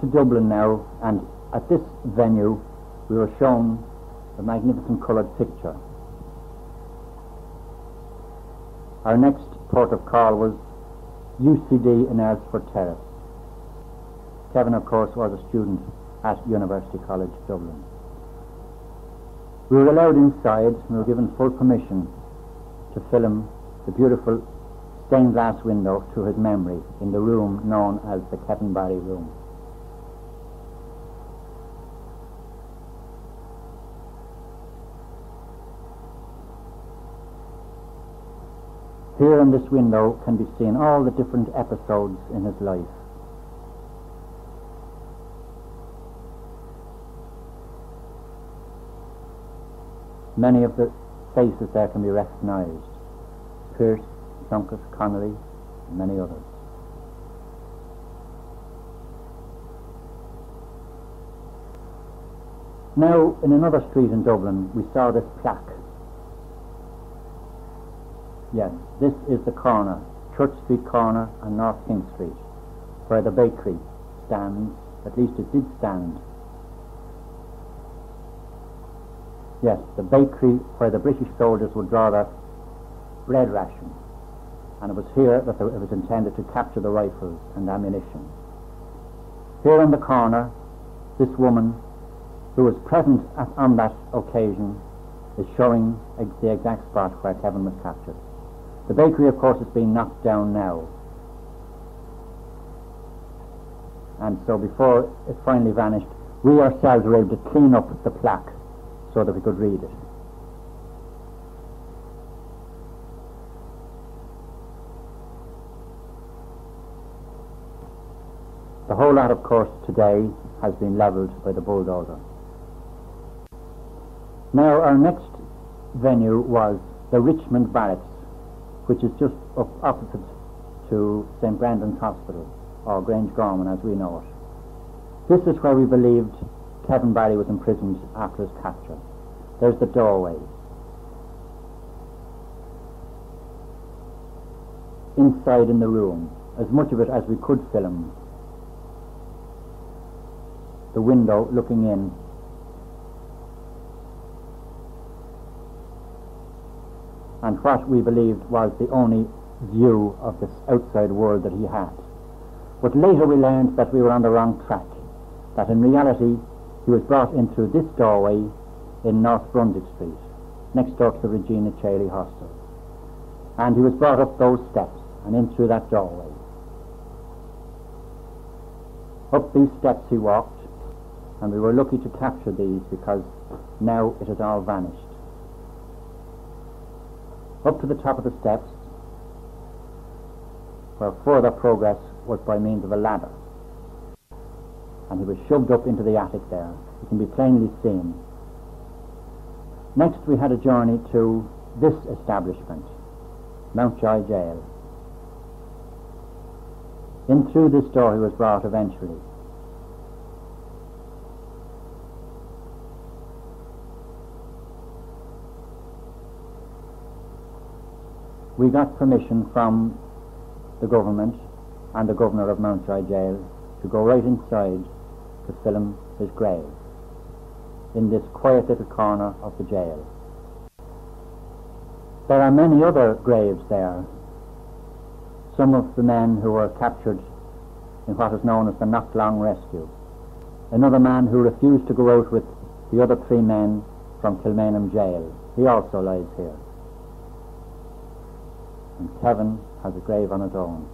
to Dublin now, and at this venue we were shown a magnificent coloured picture. Our next port of call was UCD in Earlsfort Terrace. Kevin, of course, was a student at University College Dublin. We were allowed inside, we were given full permission to film the beautiful stained glass window to his memory in the room known as the Kevin Barry Room. Here in this window can be seen all the different episodes in his life. Many of the faces there can be recognised. Pearse, Plunkett, Connolly, and many others. Now, in another street in Dublin, we saw this plaque. Yes, this is the corner, Church Street corner and North King Street, where the bakery stands, at least it did stand. Yes, the bakery where the British soldiers would draw their bread ration. And it was here that it was intended to capture the rifles and ammunition. Here in the corner, this woman who was present at, on that occasion is showing the exact spot where Kevin was captured. The bakery, of course, has been knocked down now. And so before it finally vanished, we ourselves were able to clean up the plaque so that we could read it. The whole lot, of course, today has been levelled by the bulldozer. Now, our next venue was the Richmond Barracks, which is just up opposite to St. Brendan's Hospital, or Grangegorman as we know it. This is where we believed Kevin Barry was imprisoned after his capture. There's the doorway. Inside in the room, as much of it as we could film. The window looking in and what we believed was the only view of this outside world that he had. But later we learned that we were on the wrong track, that in reality he was brought in through this doorway in North Brunswick Street, next door to the Regina Coeli Hostel. And he was brought up those steps and in through that doorway. Up these steps he walked, and we were lucky to capture these because now it has all vanished up to the top of the steps, where further progress was by means of a ladder. And he was shoved up into the attic there. It can be plainly seen. Next, we had a journey to this establishment, Mountjoy Jail. In through this door he was brought eventually. We got permission from the government and the governor of Mountjoy Jail to go right inside to film his grave in this quiet little corner of the jail. There are many other graves there. Some of the men who were captured in what is known as the Knocklong Rescue. Another man who refused to go out with the other three men from Kilmainham Jail. He also lies here and Kevin has a grave on his own.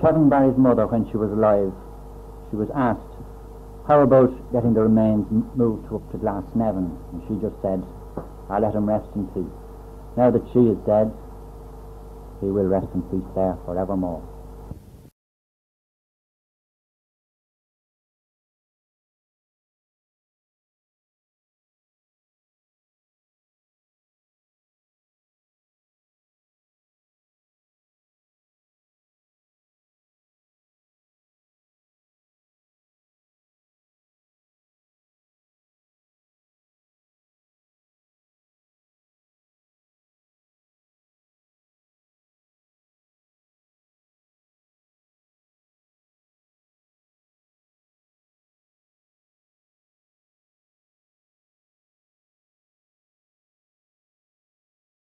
Kevin Barry's mother, when she was alive, she was asked how about getting the remains moved up to Glasnevin? And she just said, I'll let him rest in peace. Now that she is dead, he will rest in peace there forevermore.